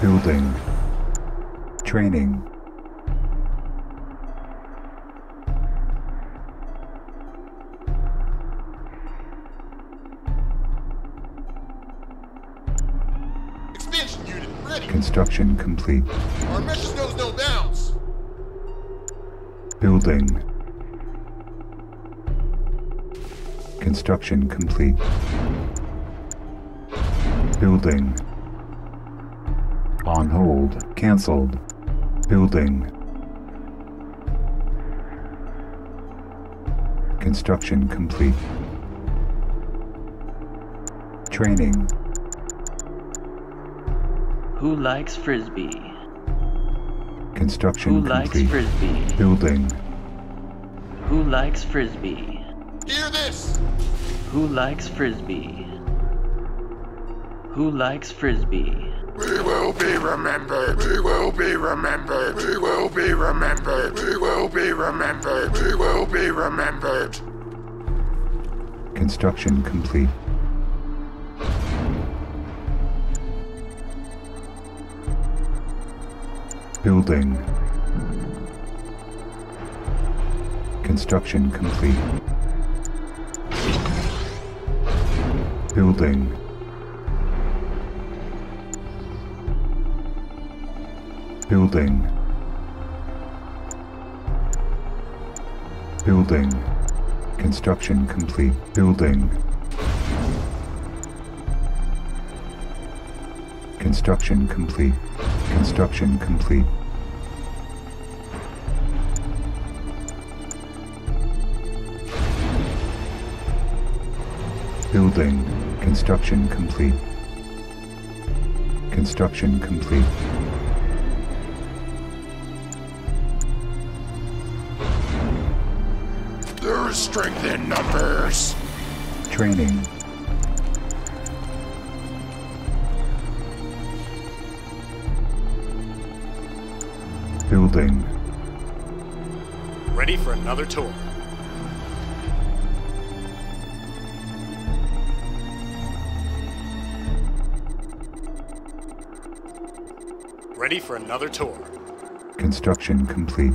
Building. Training. Expansion unit ready. Construction complete. Our mission knows no bounds. Building. Construction complete. Building. On hold. Cancelled. Building. Construction complete. Training. Who likes frisbee? Construction Who likes complete. frisbee? Building. Who likes frisbee? Hear this. Who likes frisbee? Who likes frisbee? We will be remembered. We will be remembered. We will be remembered. We will be remembered. We will be remembered. Construction complete. Building. Construction complete. Building. Building. Building. Construction complete. Building. Construction complete. Construction complete. Building. Construction complete. Construction complete. There is strength in numbers. Training. Building. Ready for another tour. Ready for another tour. Construction complete.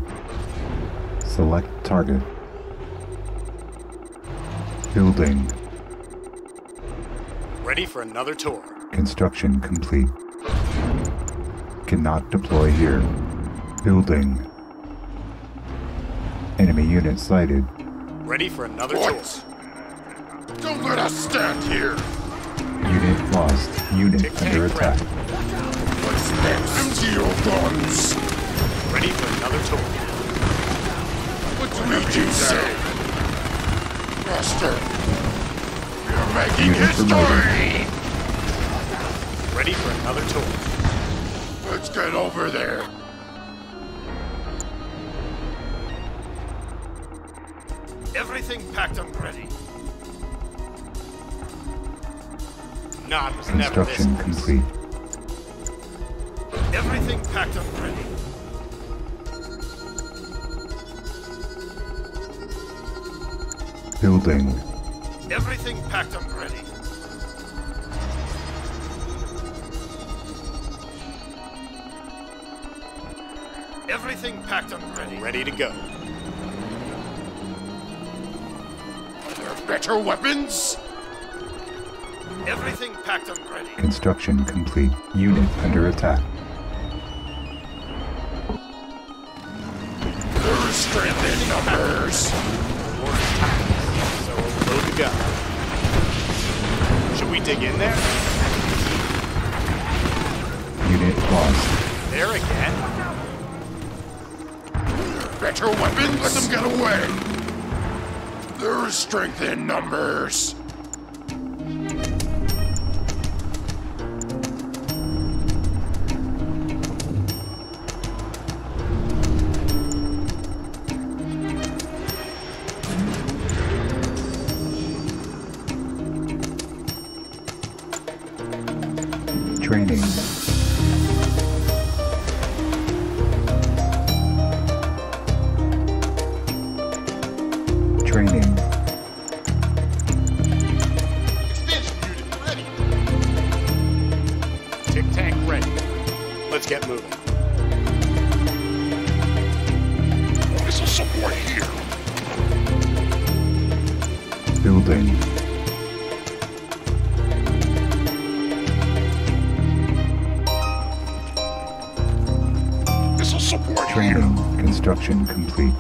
Select target. Building. Ready for another tour. Construction complete. Cannot deploy here. Building. Enemy unit sighted. Ready for another What? tour. Don't let us stand here. Unit lost. Unit Tic-tac under ready. attack. What's next? Empty your guns. Ready for another tour. What do you say? Master. You're making Unit history. Ready for another tour. Let's get over there. Everything packed and ready. Not was never this. Construction complete. Everything packed and ready. Building. Everything packed and ready. Everything packed and ready. Ready to go. Are there better weapons? Everything packed and ready. Construction complete. Unit under attack. There is strength in numbers. More attacks. So load the gun. Should we dig in there? Unit lost. There again? Better weapons? Let them get away. There is strength in numbers. Complete.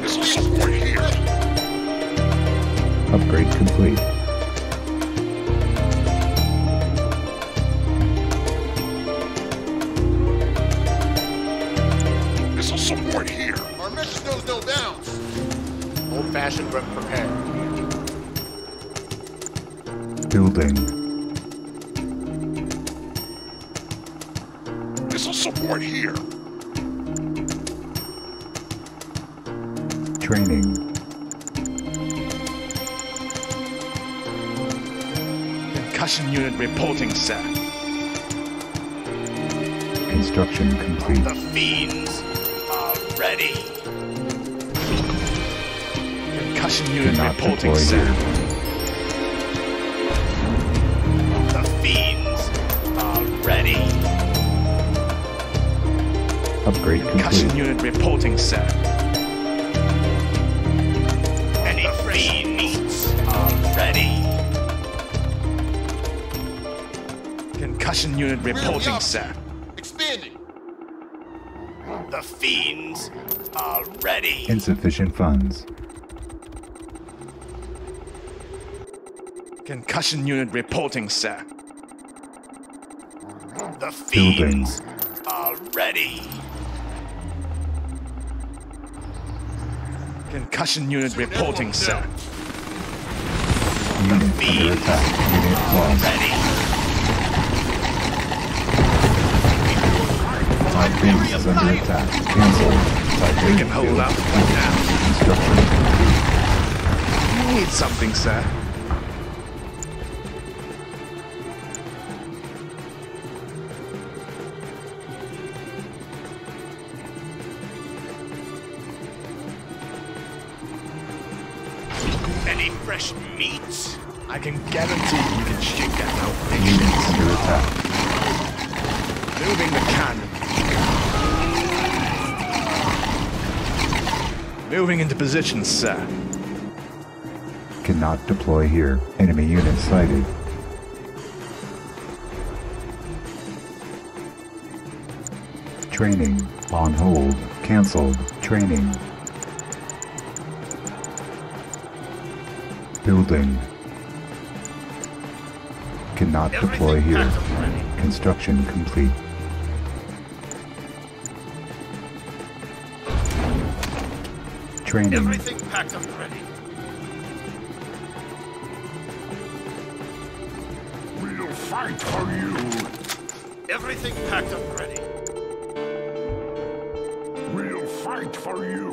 Missile support here. Upgrade complete. Concussion unit reporting, sir. Construction complete. The fiends are ready. Concussion unit reporting, sir. here. The fiends are ready. Upgrade Concussion complete. unit reporting, sir. Concussion unit reporting, sir. Expanding. The fiends are ready. Insufficient funds. Concussion unit reporting, sir. The Building. fiends are ready. Concussion unit reporting, sir. Unit under attack. Unit lost. Ready. Is under attack. Cancel. Typhoon We can hold out now. Complete. Need something, sir. Any fresh meat? I can guarantee Moving into position, sir. Cannot deploy here. Enemy unit sighted. Training. On hold. Cancelled. Training. Building. Cannot deploy here. Construction complete. Training. Everything packed up ready. We'll fight for you. Everything packed up ready. We'll fight for you.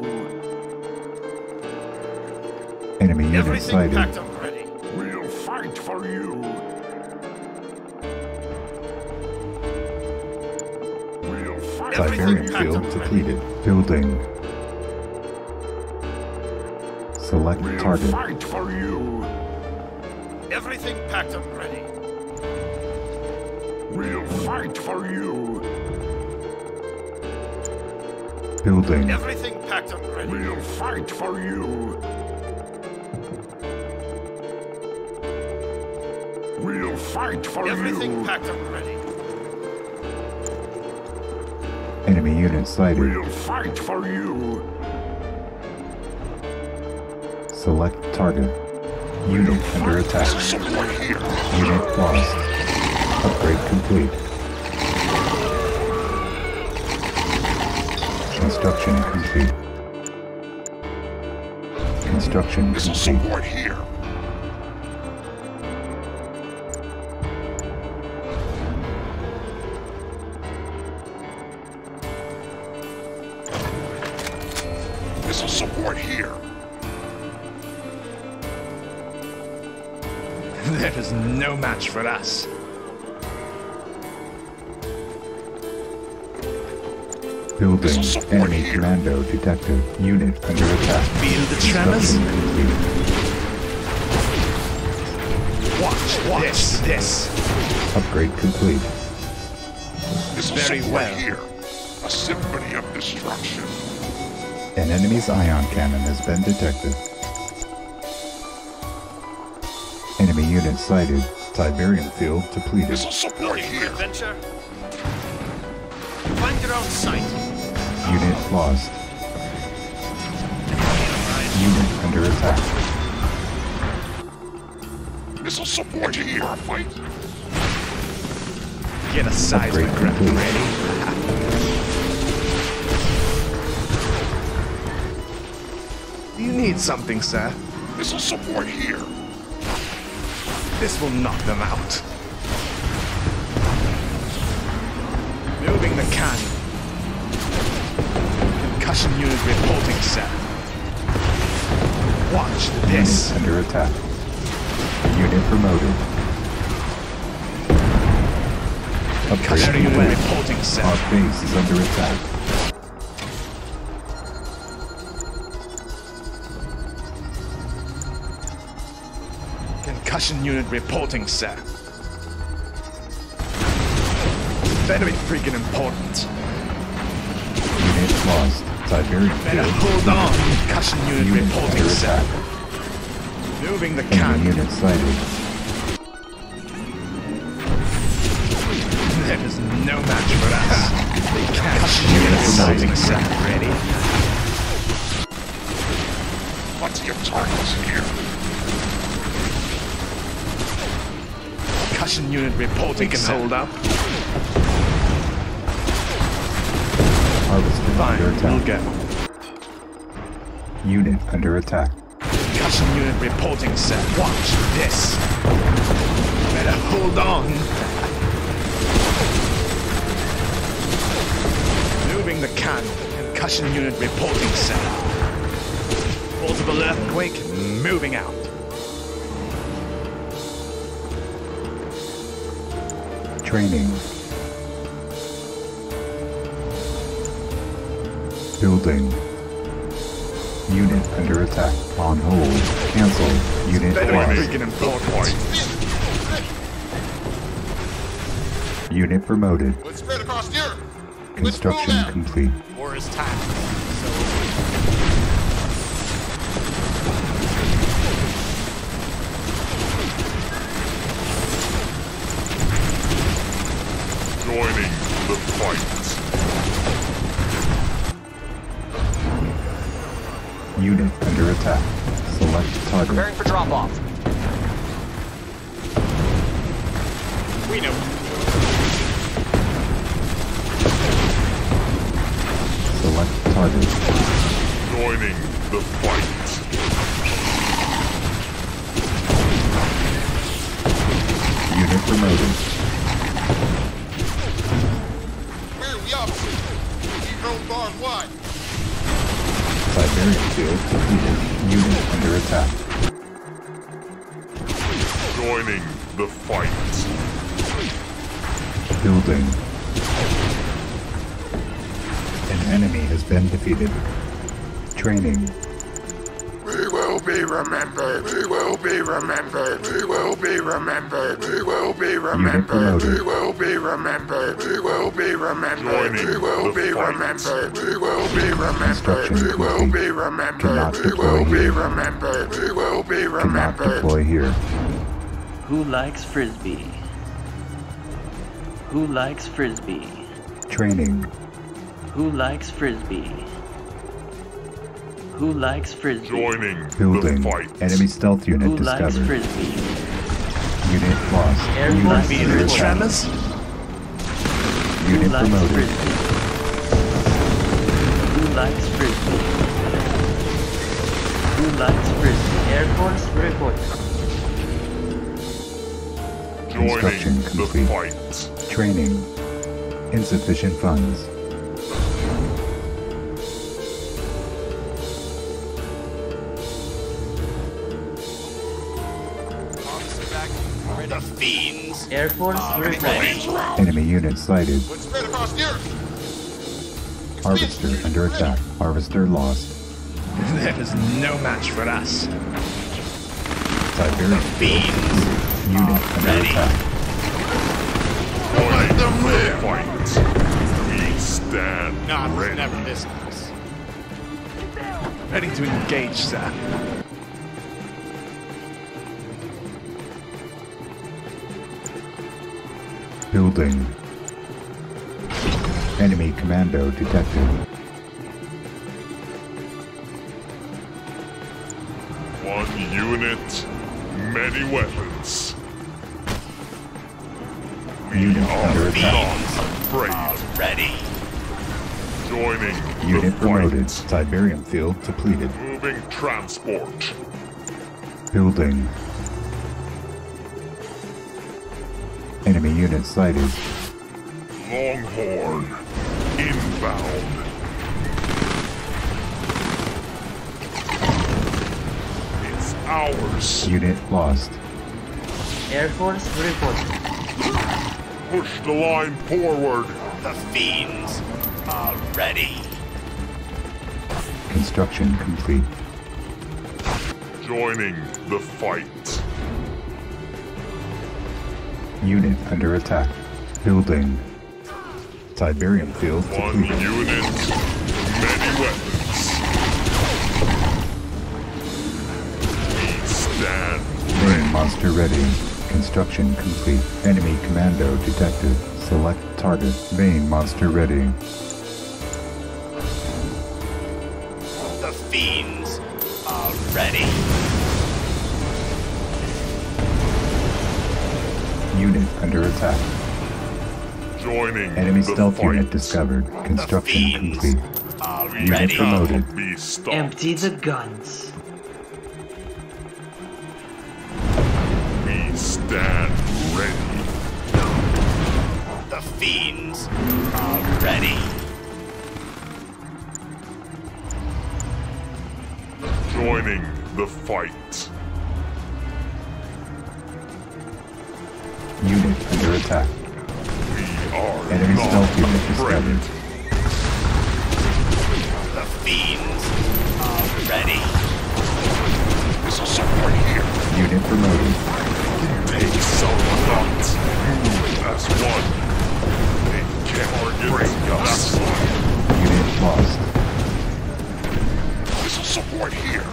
Enemy unit Everything sighted. packed up ready. We'll fight for you. We'll fight for Tiberium field depleted. Building. Select We'll target. fight for you. Everything packed up ready. We'll fight for you. Building. Everything packed up ready. We'll fight for you. We'll fight for Everything you. packed up ready. Enemy unit sighted. We'll fight for you. Select target. Unit under attack. Support here. Unit lost. Upgrade complete. Construction complete. Construction Missile complete. support here. Missile support here. There is no match for us. Building. Enemy commando detected. Unit under attack. Feel the tremors? Watch, watch this. this. Upgrade complete. This Very well. here. A symphony of destruction. An enemy's ion cannon has been detected. Enemy unit sighted. Tiberium field depleted. Missile support here. Adventure. Find your own sight. Unit lost. Unit under attack. Missile support here. Fight. Get a seismic Upgrade grab ready. You need something, sir? Missile support here. This will knock them out. Moving the cannon. Concussion unit reporting, sir. Watch this. Unit under attack. Unit promoted. Upgrade Concussion unit reporting, sir. Our base is under attack. Concussion unit reporting, sir. Very freaking important. Unit lost. Siberian Better hold on. Concussion unit Unit reporting, sir. attack. Moving the cannon. unit sighted. There is no match for us. Concussion unit reporting, sir. Ready? Let's get targets here. Concussion unit reporting, We can sir. hold up. Harvester Fine, under we'll attack. go. Unit under attack. Concussion unit reporting, sir. Watch this. Better hold on. Moving the can. Concussion unit reporting, sir. Portable earthquake moving out. Training. Building. Unit under attack. On hold. Cancel. Unit Very lost. Unit promoted. Let's spread across Europe. Construction complete. War is time. Promoted. Where are we up to? Keep road bars wide. Tiberium field depleted. Unit under attack. Joining the fight. Building. An enemy has been defeated. Training. We will be remembered. We will be remembered. We will be remembered. We will be remembered. promoted. We will be remembered. We will be remembered. We will be remembered. We will be remembered. Construction We will complete. be remembered. Cannot We deploy will be here. remembered. We will be Cannot remembered. deploy here. Who likes frisbee? Who likes frisbee? Training. Who likes frisbee? Who likes frisbee? Joining Building. the fight. Enemy stealth Who unit likes discovered. frisbee? Unit lost. Air Unit Force Feel Unit. attack. Who likes promoted. frisbee? Who likes frisbee? Who likes frisbee? Air Force report. Construction Joining the complete. fight. Training. Insufficient funds. Air Force ah, report. Enemy unit sighted. Spread across Europe. Harvester under attack. Harvester lost. There is no match for us. Siberian Beans. unit under attack. Let them fight. We stand No, it was ready. never this close. Ready to engage, sir. Building. Enemy commando detected. One unit, many weapons. We Unit are under attack. not afraid. Ready. Joining Unit the promoted. fight. Tiberium field depleted. Moving transport. Building. Unit sighted. Longhorn. Inbound. It's ours. Unit lost. Air Force report. Push the line forward. The fiends are ready. Construction complete. Joining the fight. Unit under attack. Building. Tiberium field One depleted. unit, many weapons. We stand Main monster ready. Construction complete. Enemy commando detected. Select target. Main monster ready. The fiends are ready. Under attack. joining Enemy the stealth fight. unit discovered. Construction fiends. complete. Are Unit promoted. Be stopped. Empty the guns. We stand ready. The fiends are ready. Joining the fight. Unit under attack. We are Enemy stealth unit discovered. The fiends are ready. This Missile support here. Unit promoted. Take some not. That's one. They can't break us. Unit lost. Missile support here.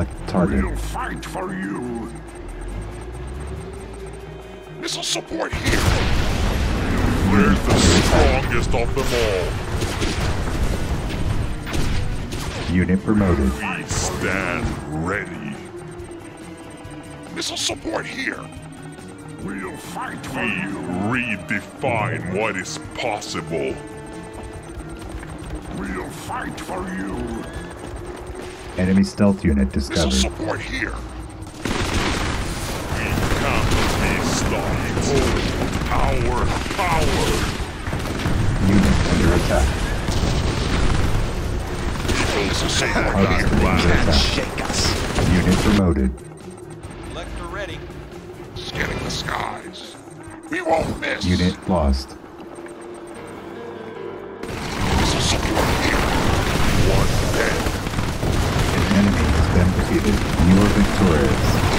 Select target. fight for you. Missile support here. We're the strongest of them all. Unit promoted. We stand ready. Missile support here. We'll fight for you. redefine what is possible. We'll fight for you. Enemy stealth unit Missile discovered. support here. We can't be stopped. Our power. Unit under attack. Missile support Harvester Can't shake us. Unit promoted. Lecter ready. Scanning the skies. We won't miss. Unit lost. Defeated. You are victorious.